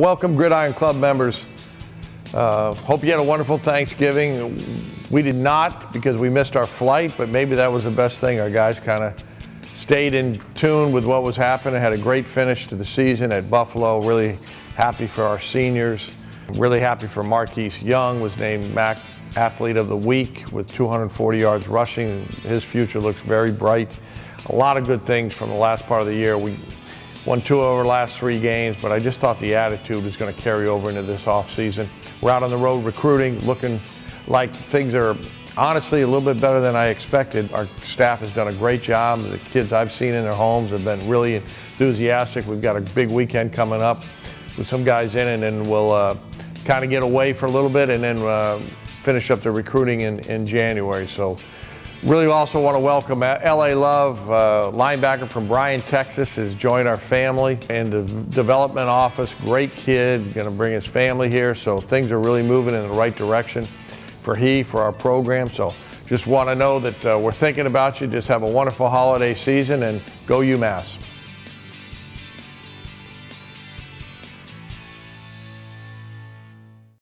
Welcome, Gridiron Club members. Uh, hope you had a wonderful Thanksgiving. We did not because we missed our flight, but maybe that was the best thing. Our guys kind of stayed in tune with what was happening. Had a great finish to the season at Buffalo. Really happy for our seniors. Really happy for Marquis Young was named MAC Athlete of the Week with 240 yards rushing. His future looks very bright. A lot of good things from the last part of the year. We won two of our last three games, but I just thought the attitude was going to carry over into this offseason. We're out on the road recruiting, looking like things are honestly a little bit better than I expected. Our staff has done a great job. The kids I've seen in their homes have been really enthusiastic. We've got a big weekend coming up with some guys in, and then we'll uh, kind of get away for a little bit and then uh, finish up the recruiting in, in January. So Really also want to welcome L.A. Love, uh, linebacker from Bryan, Texas, has joined our family in the development office. Great kid, going to bring his family here. So things are really moving in the right direction for he, for our program. So just want to know that uh, we're thinking about you. Just have a wonderful holiday season and go UMass.